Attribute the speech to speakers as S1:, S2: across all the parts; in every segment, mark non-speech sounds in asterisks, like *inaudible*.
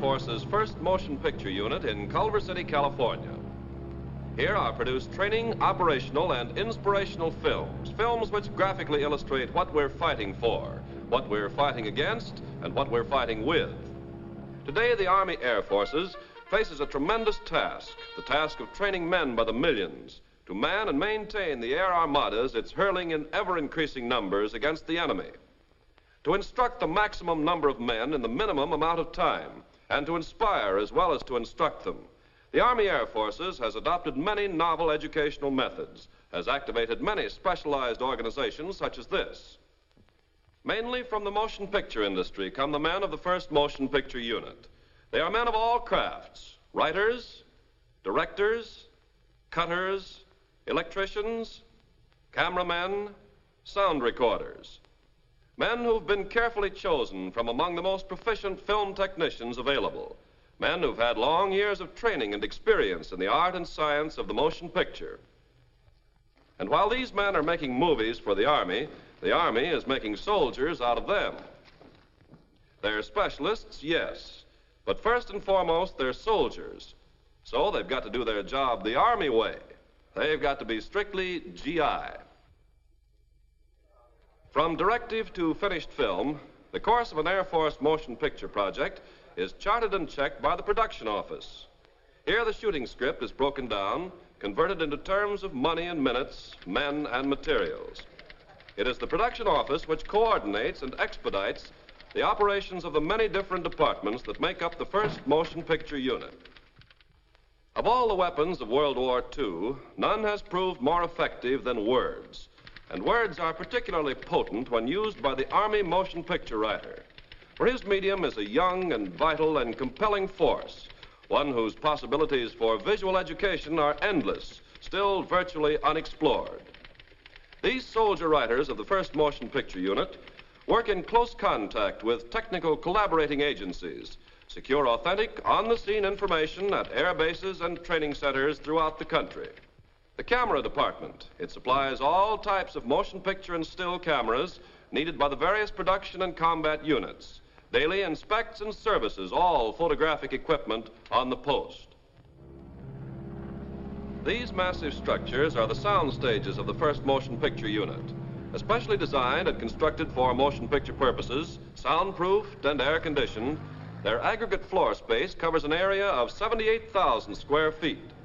S1: Force's first motion picture unit in Culver City, California. Here are produced training, operational, and inspirational films. Films which graphically illustrate what we're fighting for, what we're fighting against, and what we're fighting with. Today, the Army Air Forces faces a tremendous task the task of training men by the millions to man and maintain the air armadas it's hurling in ever increasing numbers against the enemy to instruct the maximum number of men in the minimum amount of time, and to inspire as well as to instruct them. The Army Air Forces has adopted many novel educational methods, has activated many specialized organizations such as this. Mainly from the motion picture industry come the men of the first motion picture unit. They are men of all crafts writers, directors, cutters, electricians, cameramen, sound recorders. Men who've been carefully chosen from among the most proficient film technicians available. Men who've had long years of training and experience in the art and science of the motion picture. And while these men are making movies for the Army, the Army is making soldiers out of them. They're specialists, yes, but first and foremost, they're soldiers. So they've got to do their job the Army way. They've got to be strictly GI. From directive to finished film, the course of an Air Force motion picture project is charted and checked by the production office. Here, the shooting script is broken down, converted into terms of money and minutes, men and materials. It is the production office which coordinates and expedites the operations of the many different departments that make up the first motion picture unit. Of all the weapons of World War II, none has proved more effective than words. And words are particularly potent when used by the Army motion picture writer. For his medium is a young and vital and compelling force, one whose possibilities for visual education are endless, still virtually unexplored. These soldier writers of the 1st Motion Picture Unit work in close contact with technical collaborating agencies, secure authentic, on the scene information at air bases and training centers throughout the country. The camera department. It supplies all types of motion picture and still cameras needed by the various production and combat units. Daily inspects and services all photographic equipment on the post. These massive structures are the sound stages of the first motion picture unit. Especially designed and constructed for motion picture purposes, soundproofed and air conditioned, their aggregate floor space covers an area of 78,000 square feet.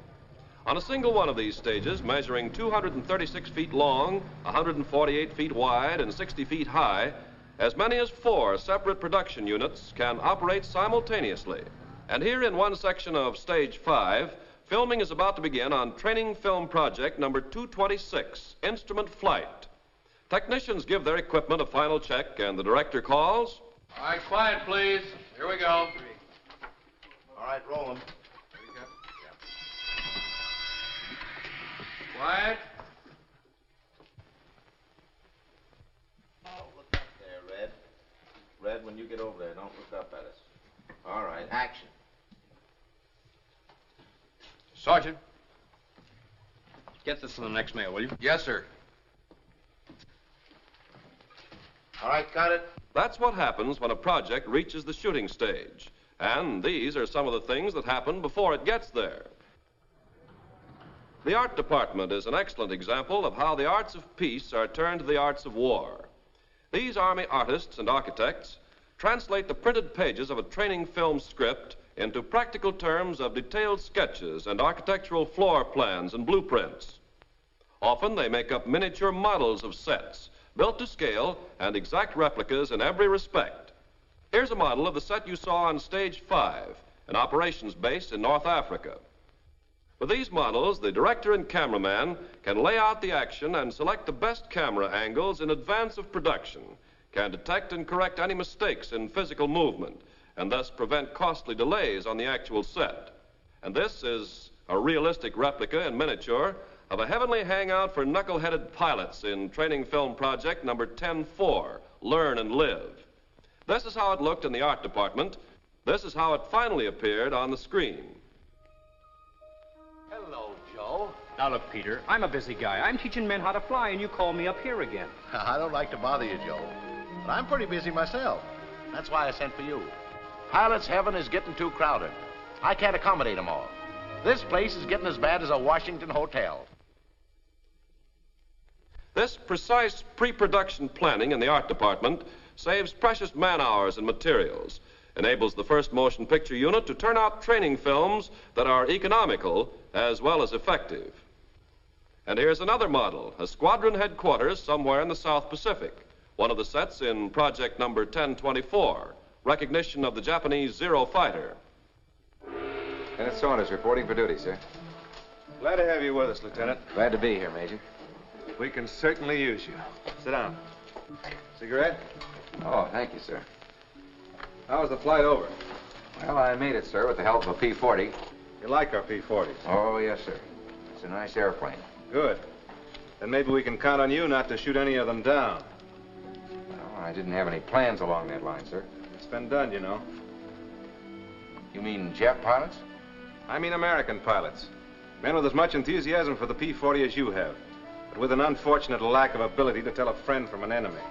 S1: On a single one of these stages, measuring 236 feet long, 148 feet wide, and 60 feet high, as many as four separate production units can operate simultaneously. And here in one section of Stage 5, filming is about to begin on Training Film Project number 226, Instrument Flight. Technicians give their equipment a final check, and the director calls.
S2: All right, quiet, please. Here we go.
S3: All right, roll them.
S2: Quiet.
S3: Oh, look up there, Red. Red, when you get over there, don't look up at us. All right, action.
S2: Sergeant.
S4: Get this to the next mail, will you?
S2: Yes, sir.
S3: All right, got it.
S1: That's what happens when a project reaches the shooting stage. And these are some of the things that happen before it gets there. The art department is an excellent example of how the arts of peace are turned to the arts of war. These Army artists and architects translate the printed pages of a training film script into practical terms of detailed sketches and architectural floor plans and blueprints. Often they make up miniature models of sets, built to scale and exact replicas in every respect. Here's a model of the set you saw on stage five, an operations base in North Africa. For these models, the director and cameraman can lay out the action and select the best camera angles in advance of production, can detect and correct any mistakes in physical movement, and thus prevent costly delays on the actual set. And this is a realistic replica in miniature of a heavenly hangout for knuckle-headed pilots in training film project number 10-4, Learn and Live. This is how it looked in the art department. This is how it finally appeared on the screen.
S4: Hello, Joe. Now, look, Peter, I'm a busy guy. I'm teaching men how to fly, and you call me up here again. *laughs*
S3: I don't like to bother you, Joe, but I'm pretty busy myself. That's why I sent for you. Pilot's heaven is getting too crowded. I can't accommodate them all. This place is getting as bad as a Washington hotel.
S1: This precise pre-production planning in the art department saves precious man hours and materials, enables the first motion picture unit to turn out training films that are economical as well as effective. And here's another model, a squadron headquarters somewhere in the South Pacific. One of the sets in project number 1024, recognition of the Japanese Zero fighter.
S5: Lieutenant Saunders reporting for duty, sir.
S6: Glad to have you with us, Lieutenant.
S5: Glad to be here, Major.
S6: We can certainly use you. Sit down. Cigarette?
S5: Oh, thank you, sir.
S6: How was the flight over?
S5: Well, I made it, sir, with the help of a P-40.
S6: You like our P-40s?
S5: Oh, yes, sir. It's a nice airplane.
S6: Good. Then maybe we can count on you not to shoot any of them down.
S5: Well, I didn't have any plans along that line, sir.
S6: It's been done, you know.
S5: You mean Jap pilots?
S6: I mean American pilots. Men with as much enthusiasm for the P-40 as you have, but with an unfortunate lack of ability to tell a friend from an enemy.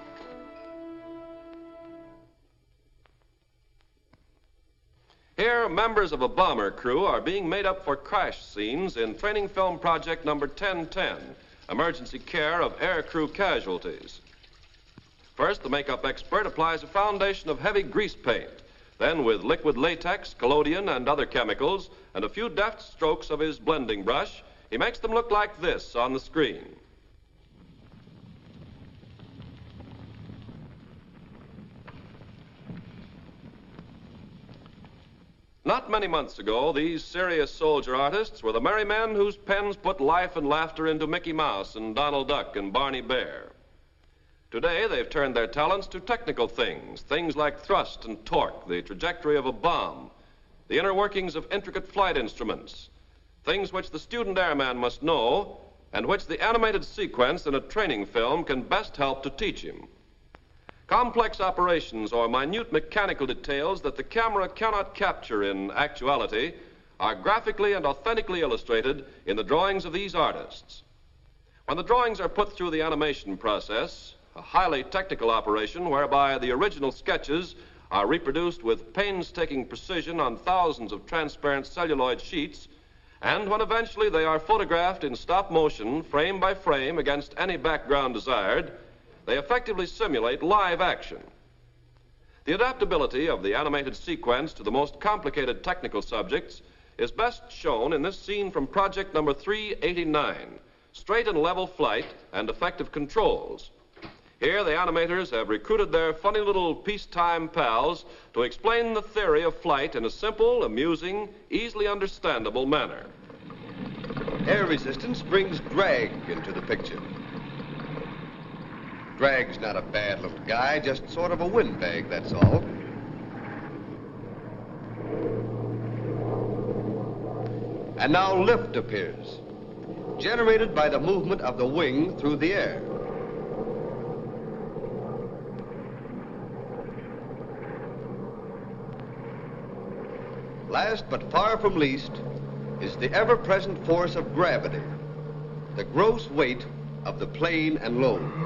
S1: Here, members of a bomber crew are being made up for crash scenes in training film project number 1010, Emergency Care of Air Crew Casualties. First, the makeup expert applies a foundation of heavy grease paint. Then, with liquid latex, collodion, and other chemicals, and a few deft strokes of his blending brush, he makes them look like this on the screen. Not many months ago, these serious soldier artists were the merry men whose pens put life and laughter into Mickey Mouse and Donald Duck and Barney Bear. Today, they've turned their talents to technical things, things like thrust and torque, the trajectory of a bomb, the inner workings of intricate flight instruments, things which the student airman must know and which the animated sequence in a training film can best help to teach him. Complex operations or minute mechanical details that the camera cannot capture in actuality are graphically and authentically illustrated in the drawings of these artists. When the drawings are put through the animation process, a highly technical operation whereby the original sketches are reproduced with painstaking precision on thousands of transparent celluloid sheets, and when eventually they are photographed in stop motion, frame by frame, against any background desired, they effectively simulate live action. The adaptability of the animated sequence to the most complicated technical subjects is best shown in this scene from project number 389, straight and level flight and effective controls. Here, the animators have recruited their funny little peacetime pals to explain the theory of flight in a simple, amusing, easily understandable manner.
S7: Air resistance brings drag into the picture. Drag's not a bad little guy, just sort of a windbag, that's all. And now lift appears, generated by the movement of the wing through the air. Last but far from least is the ever-present force of gravity, the gross weight of the plane and load.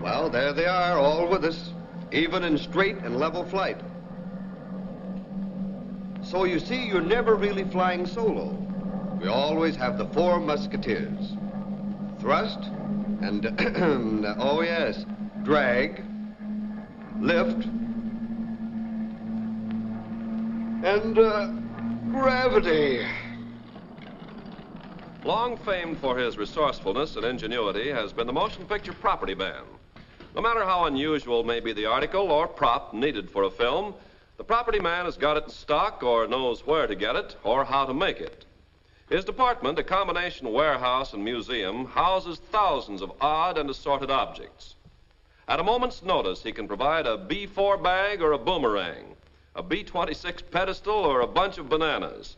S7: Well, there they are, all with us, even in straight and level flight. So you see, you're never really flying solo. We always have the four musketeers. Thrust and, *clears throat* oh yes, drag, lift, and, uh, gravity.
S1: Long famed for his resourcefulness and ingenuity has been the motion picture property man. No matter how unusual may be the article or prop needed for a film, the property man has got it in stock or knows where to get it or how to make it. His department, a combination warehouse and museum, houses thousands of odd and assorted objects. At a moment's notice, he can provide a B4 bag or a boomerang, a B26 pedestal or a bunch of bananas,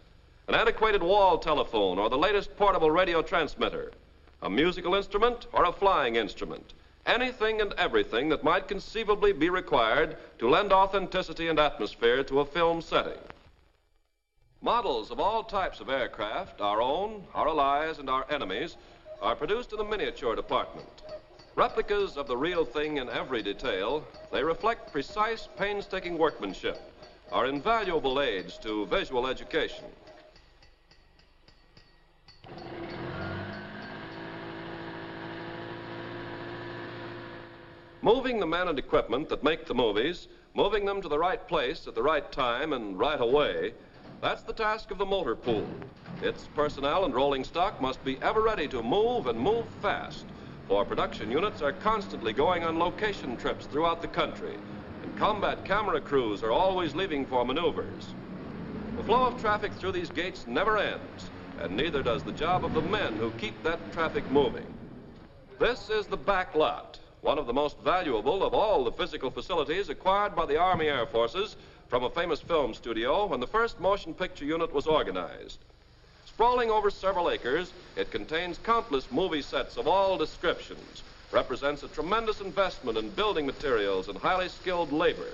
S1: an antiquated wall telephone or the latest portable radio transmitter, a musical instrument or a flying instrument, anything and everything that might conceivably be required to lend authenticity and atmosphere to a film setting. Models of all types of aircraft, our own, our allies, and our enemies, are produced in the miniature department. Replicas of the real thing in every detail, they reflect precise, painstaking workmanship, are invaluable aids to visual education. Moving the men and equipment that make the movies, moving them to the right place at the right time and right away, that's the task of the motor pool. Its personnel and rolling stock must be ever ready to move and move fast, for production units are constantly going on location trips throughout the country, and combat camera crews are always leaving for maneuvers. The flow of traffic through these gates never ends, and neither does the job of the men who keep that traffic moving. This is the back lot, one of the most valuable of all the physical facilities acquired by the Army Air Forces from a famous film studio when the first motion picture unit was organized. Sprawling over several acres, it contains countless movie sets of all descriptions, represents a tremendous investment in building materials and highly skilled labor.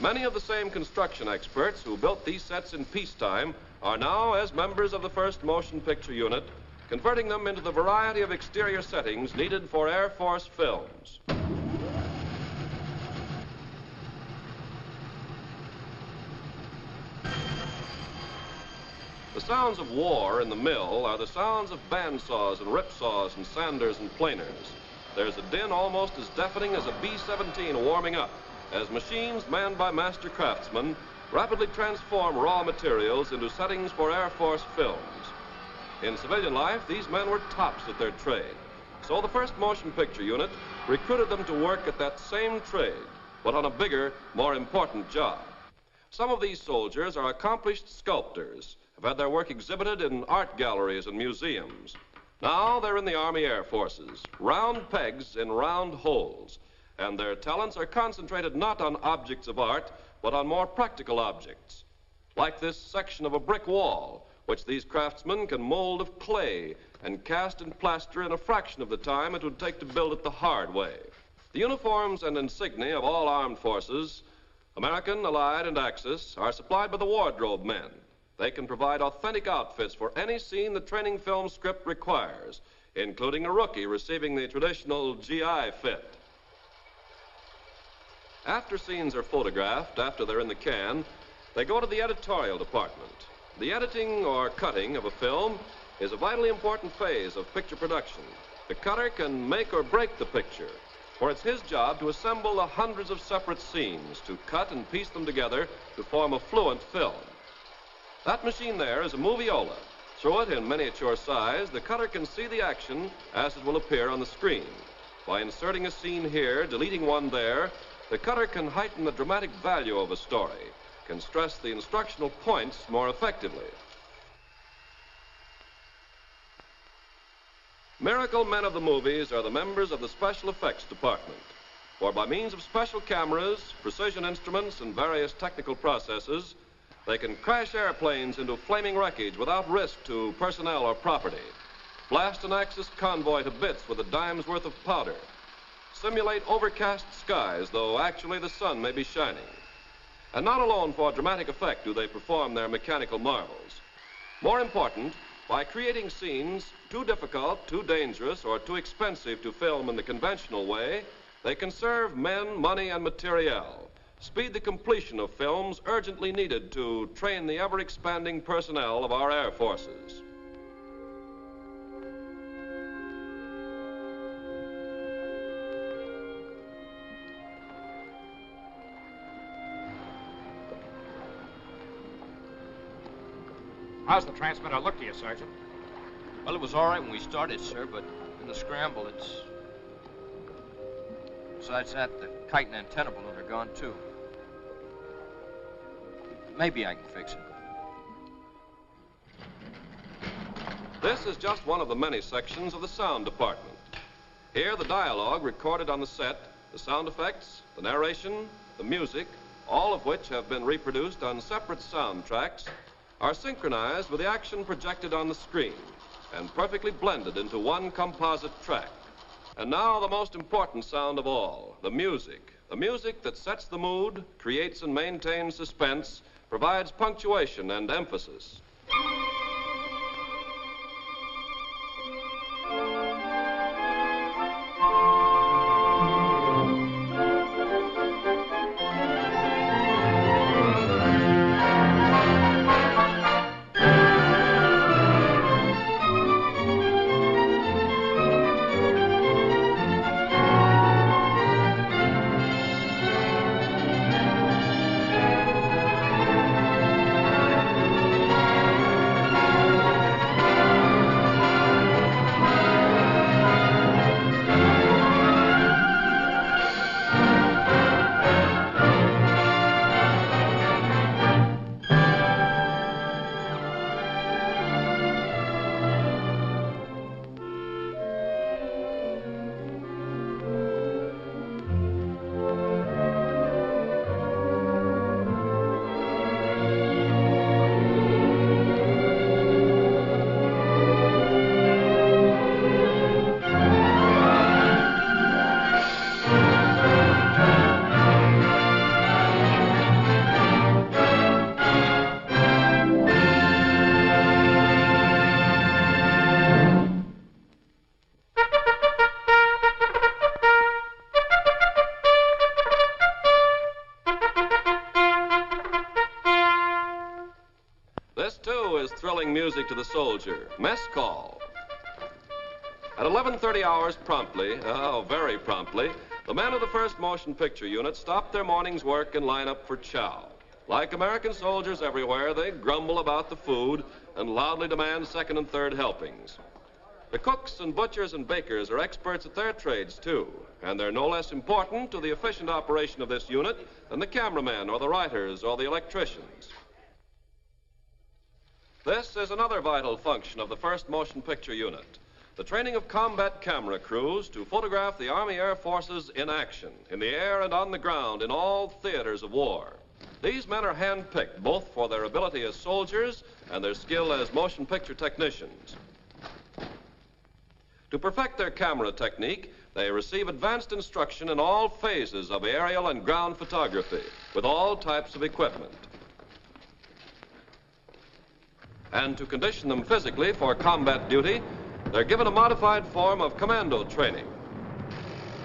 S1: Many of the same construction experts who built these sets in peacetime are now, as members of the first motion picture unit, converting them into the variety of exterior settings needed for Air Force films. The sounds of war in the mill are the sounds of bandsaws and rip saws and sanders and planers. There's a din almost as deafening as a B-17 warming up, as machines manned by master craftsmen rapidly transform raw materials into settings for Air Force films. In civilian life, these men were tops at their trade. So the first motion picture unit recruited them to work at that same trade, but on a bigger, more important job. Some of these soldiers are accomplished sculptors, have had their work exhibited in art galleries and museums. Now they're in the Army Air Forces, round pegs in round holes, and their talents are concentrated not on objects of art, but on more practical objects, like this section of a brick wall, which these craftsmen can mold of clay and cast and plaster in a fraction of the time it would take to build it the hard way. The uniforms and insignia of all armed forces, American, Allied, and Axis, are supplied by the wardrobe men. They can provide authentic outfits for any scene the training film script requires, including a rookie receiving the traditional GI fit. After scenes are photographed, after they're in the can, they go to the editorial department. The editing or cutting of a film is a vitally important phase of picture production. The cutter can make or break the picture, for it's his job to assemble the hundreds of separate scenes, to cut and piece them together to form a fluent film. That machine there is a moviola. Through it in miniature size, the cutter can see the action as it will appear on the screen. By inserting a scene here, deleting one there, the cutter can heighten the dramatic value of a story, can stress the instructional points more effectively. Miracle men of the movies are the members of the special effects department. For by means of special cameras, precision instruments, and various technical processes, they can crash airplanes into flaming wreckage without risk to personnel or property, blast an Axis convoy to bits with a dime's worth of powder, simulate overcast skies, though actually the sun may be shining. And not alone for dramatic effect do they perform their mechanical marvels. More important, by creating scenes too difficult, too dangerous, or too expensive to film in the conventional way, they conserve men, money, and materiel. Speed the completion of films urgently needed to train the ever expanding personnel of our air forces.
S4: How's the transmitter look to you, Sergeant?
S2: Well, it was all right when we started, sir, but in the scramble, it's. Besides that, the kite and antenna balloon are gone, too. Maybe I can fix it.
S1: This is just one of the many sections of the sound department. Here, the dialogue recorded on the set, the sound effects, the narration, the music, all of which have been reproduced on separate soundtracks, are synchronized with the action projected on the screen and perfectly blended into one composite track. And now, the most important sound of all the music. The music that sets the mood, creates and maintains suspense, provides punctuation and emphasis. The soldier, Mess Call. At 11:30 hours promptly, oh, very promptly, the men of the 1st Motion Picture Unit stop their morning's work and line up for chow. Like American soldiers everywhere, they grumble about the food and loudly demand second and third helpings. The cooks and butchers and bakers are experts at their trades, too, and they're no less important to the efficient operation of this unit than the cameramen or the writers or the electricians. This is another vital function of the 1st Motion Picture Unit the training of combat camera crews to photograph the Army Air Forces in action, in the air and on the ground, in all theaters of war. These men are handpicked both for their ability as soldiers and their skill as motion picture technicians. To perfect their camera technique, they receive advanced instruction in all phases of aerial and ground photography with all types of equipment. And to condition them physically for combat duty, they're given a modified form of commando training.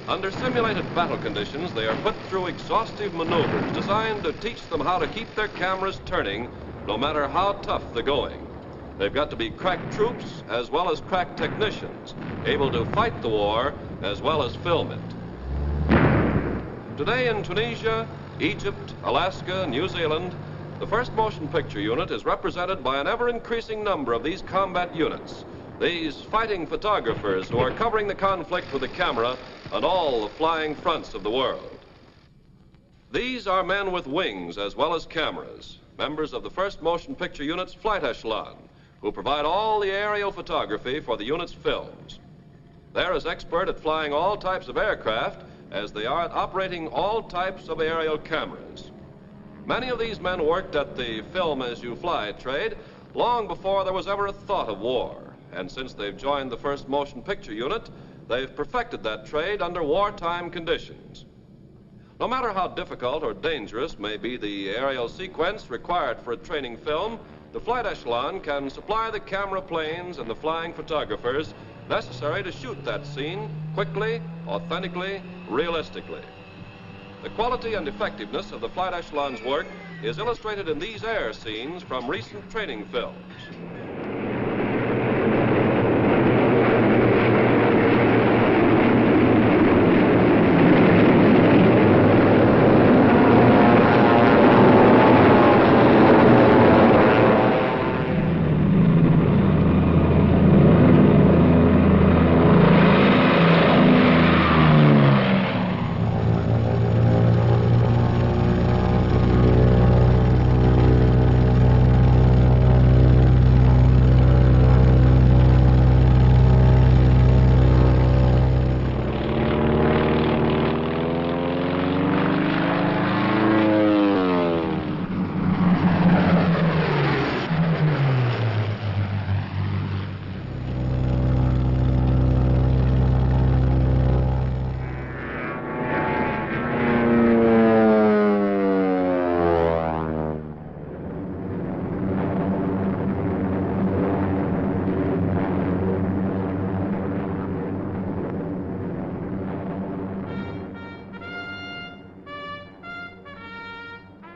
S1: Under simulated battle conditions, they are put through exhaustive maneuvers designed to teach them how to keep their cameras turning no matter how tough the going. They've got to be crack troops as well as crack technicians, able to fight the war as well as film it. Today in Tunisia, Egypt, Alaska, New Zealand, the 1st Motion Picture Unit is represented by an ever increasing number of these combat units these fighting photographers who are covering the conflict with the camera on all the flying fronts of the world. These are men with wings as well as cameras, members of the 1st Motion Picture Unit's flight echelon, who provide all the aerial photography for the unit's films. They're as expert at flying all types of aircraft as they are at operating all types of aerial cameras. Many of these men worked at the film as you fly trade long before there was ever a thought of war. And since they've joined the 1st Motion Picture Unit, they've perfected that trade under wartime conditions. No matter how difficult or dangerous may be the aerial sequence required for a training film, the flight echelon can supply the camera planes and the flying photographers necessary to shoot that scene quickly, authentically, realistically. The quality and effectiveness of the flight echelon's work is illustrated in these air scenes from recent training films.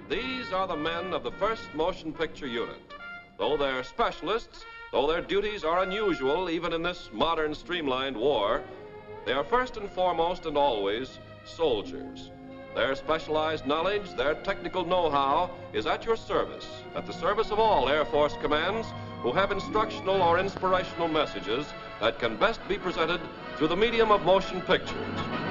S1: These are the men of the 1st Motion Picture Unit. Though they're specialists, though their duties are unusual even in this modern streamlined war, they are first and foremost and always soldiers. Their specialized knowledge, their technical know-how is at your service, at the service of all Air Force commands who have instructional or inspirational messages that can best be presented through the medium of motion pictures.